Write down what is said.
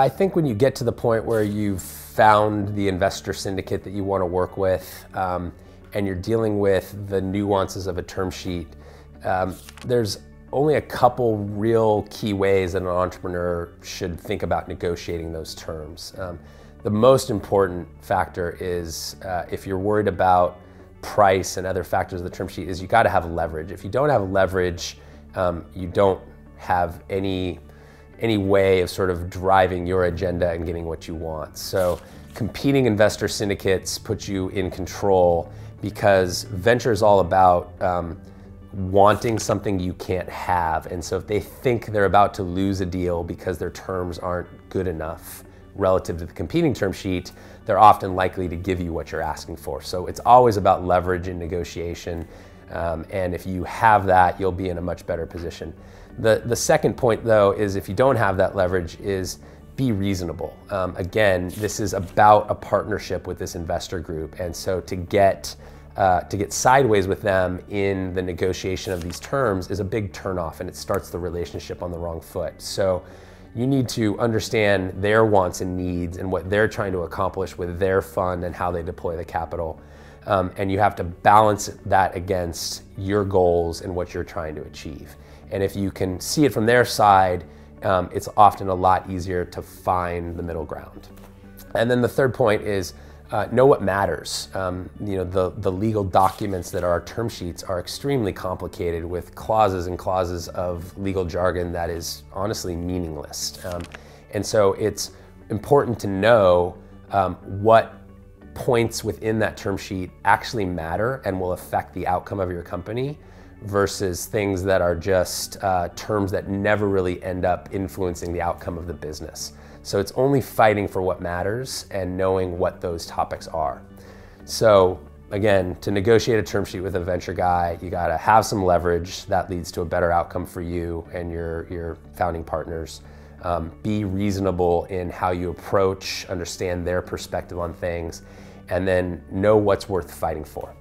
I think when you get to the point where you've found the investor syndicate that you want to work with um, and you're dealing with the nuances of a term sheet, um, there's only a couple real key ways that an entrepreneur should think about negotiating those terms. Um, the most important factor is uh, if you're worried about price and other factors of the term sheet is you got to have leverage. If you don't have leverage, um, you don't have any any way of sort of driving your agenda and getting what you want. So competing investor syndicates put you in control because venture is all about um, wanting something you can't have. And so if they think they're about to lose a deal because their terms aren't good enough relative to the competing term sheet, they're often likely to give you what you're asking for. So it's always about leverage and negotiation. Um, and if you have that, you'll be in a much better position. The, the second point though is if you don't have that leverage is be reasonable. Um, again, this is about a partnership with this investor group. And so to get, uh, to get sideways with them in the negotiation of these terms is a big turnoff and it starts the relationship on the wrong foot. So you need to understand their wants and needs and what they're trying to accomplish with their fund and how they deploy the capital. Um, and you have to balance that against your goals and what you're trying to achieve. And if you can see it from their side, um, it's often a lot easier to find the middle ground. And then the third point is uh, know what matters. Um, you know, the, the legal documents that are term sheets are extremely complicated with clauses and clauses of legal jargon that is honestly meaningless. Um, and so it's important to know um, what points within that term sheet actually matter and will affect the outcome of your company versus things that are just uh, terms that never really end up influencing the outcome of the business. So it's only fighting for what matters and knowing what those topics are. So again, to negotiate a term sheet with a venture guy, you gotta have some leverage. That leads to a better outcome for you and your, your founding partners. Um, be reasonable in how you approach, understand their perspective on things, and then know what's worth fighting for.